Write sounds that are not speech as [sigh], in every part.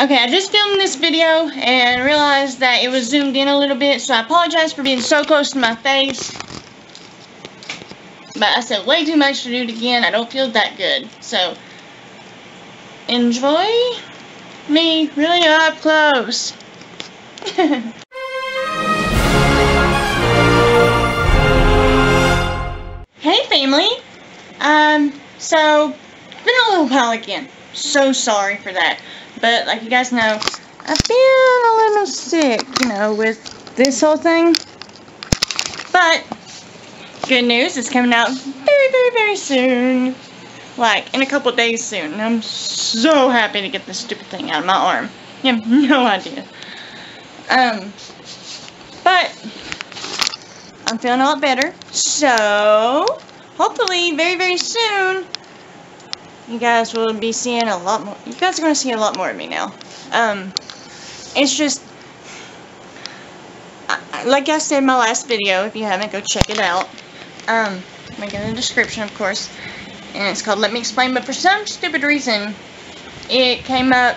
Okay, I just filmed this video and realized that it was zoomed in a little bit, so I apologize for being so close to my face. But I said way too much to do it again. I don't feel that good. So, enjoy me really up close. [laughs] hey family! Um, so, been a little while again. So sorry for that. But, like you guys know, I've been a little sick, you know, with this whole thing. But, good news, it's coming out very, very, very soon. Like, in a couple days soon. And I'm so happy to get this stupid thing out of my arm. You have [laughs] no idea. Um, but, I'm feeling a lot better. So, hopefully, very, very soon, you guys will be seeing a lot more. You guys are going to see a lot more of me now. Um, it's just, like I said in my last video, if you haven't, go check it out. Um, link in the description, of course. And it's called Let Me Explain, but for some stupid reason, it came up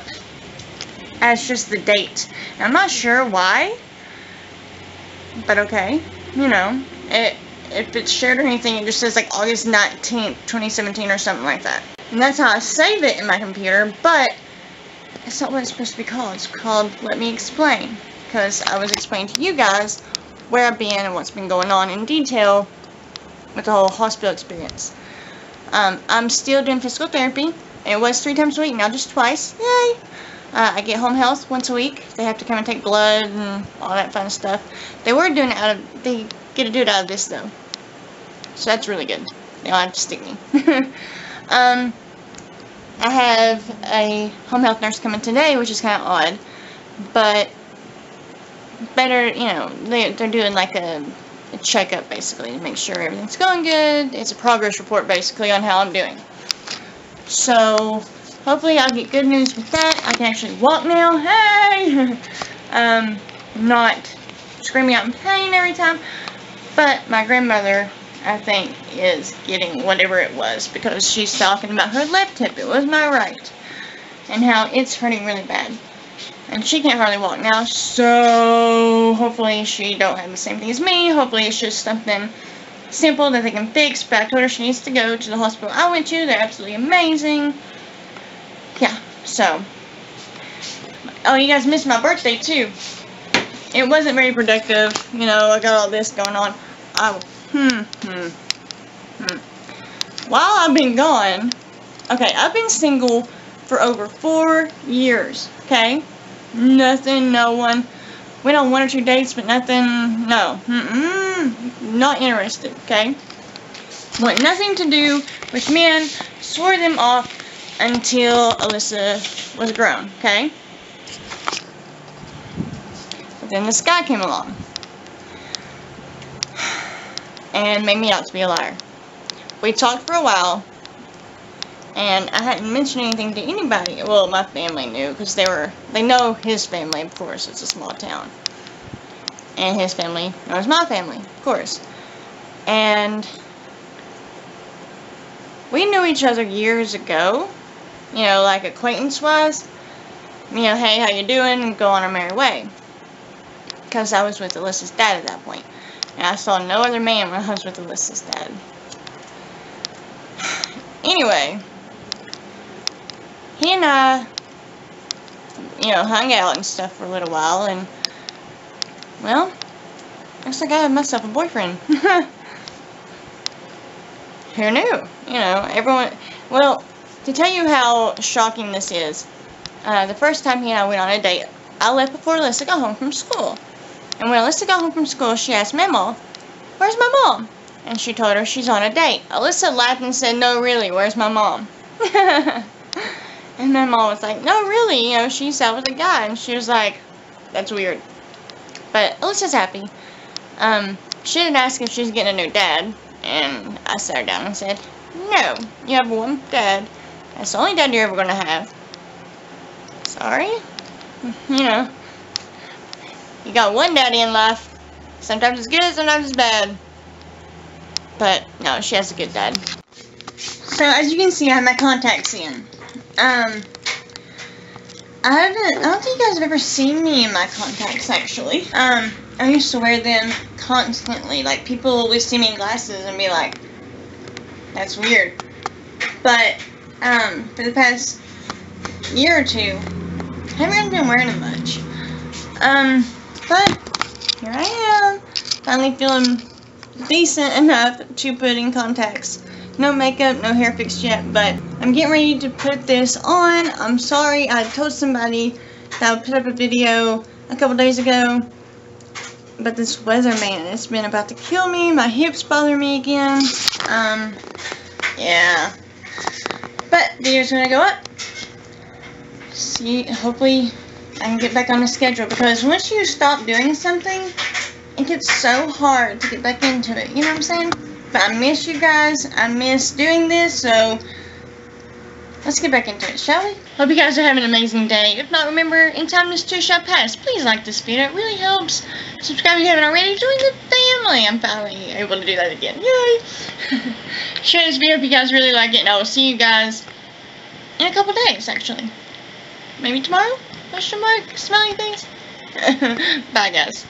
as just the date. I'm not sure why, but okay. You know, it if it's shared or anything, it just says like August 19th, 2017 or something like that. And that's how I save it in my computer, but it's not what it's supposed to be called. It's called Let Me Explain. Because I was explaining to you guys where I've been and what's been going on in detail with the whole hospital experience. Um, I'm still doing physical therapy. It was three times a week, now just twice. Yay! Uh, I get home health once a week. They have to come and take blood and all that fun stuff. They were doing it out of, they get to do it out of this though. So that's really good. They don't have to stick me. [laughs] um, I have a home health nurse coming today, which is kind of odd. But, better, you know, they, they're doing like a, a checkup basically to make sure everything's going good. It's a progress report basically on how I'm doing. So, hopefully I'll get good news with that. I can actually walk now. Hey! [laughs] um, not screaming out in pain every time. But my grandmother, I think, is getting whatever it was because she's talking about her left hip. It was my right. And how it's hurting really bad. And she can't hardly walk now, so hopefully she don't have the same thing as me. Hopefully it's just something simple that they can fix. But I told her she needs to go to the hospital I went to. They're absolutely amazing. Yeah, so. Oh, you guys missed my birthday, too. It wasn't very productive. You know, I got all this going on. I, hmm, hmm, hmm. While I've been gone, okay, I've been single for over four years, okay? Nothing, no one. Went on one or two dates, but nothing, no. Mm -mm, not interested, okay? Want nothing to do with men, swore them off until Alyssa was grown, okay? But then this guy came along and made me out to be a liar. We talked for a while, and I hadn't mentioned anything to anybody. Well, my family knew, because they were, they know his family, of course, it's a small town. And his family knows my family, of course. And we knew each other years ago, you know, like acquaintance-wise. You know, hey, how you doing? And go on our merry way. Because I was with Alyssa's dad at that point. And I saw no other man when I was with Alyssa's dad. Anyway, he and I, you know, hung out and stuff for a little while, and, well, looks like I have myself a boyfriend. [laughs] Who knew? You know, everyone, well, to tell you how shocking this is, uh, the first time he and I went on a date, I left before Alyssa got home from school. And when Alyssa got home from school, she asked Mama, where's my mom? And she told her she's on a date. Alyssa laughed and said, no, really, where's my mom? [laughs] and my mom was like, no, really, you know, she's out with a guy. And she was like, that's weird. But Alyssa's happy. Um, she didn't ask if she's getting a new dad. And I sat her down and said, no, you have one dad. That's the only dad you're ever going to have. Sorry? You know, you got one daddy in life. Sometimes it's good, sometimes it's bad. But, no, she has a good dad. So, as you can see, I have my contacts in. Um, I haven't, I don't think you guys have ever seen me in my contacts, actually. Um, I used to wear them constantly. Like, people would see me in glasses and be like, that's weird. But, um, for the past year or two, I haven't been wearing them much. Um, but, here I am, finally feeling decent enough to put in contacts. No makeup, no hair fixed yet, but I'm getting ready to put this on. I'm sorry, I told somebody that I put up a video a couple days ago, but this weather, man, it's been about to kill me. My hips bother me again. Um, yeah. But video's gonna go up. See, hopefully Can get back on the schedule because once you stop doing something, it gets so hard to get back into it. You know what I'm saying? But I miss you guys. I miss doing this, so let's get back into it, shall we? Hope you guys are having an amazing day. If not, remember, in time this too shall pass. Please like this video. It really helps. Subscribe if you haven't already. Join the family. I'm finally able to do that again. Yay! [laughs] Share this video if you guys really like it, and I will see you guys in a couple days, actually. Maybe tomorrow? Question mark? Smelly things? [laughs] Bye, guys.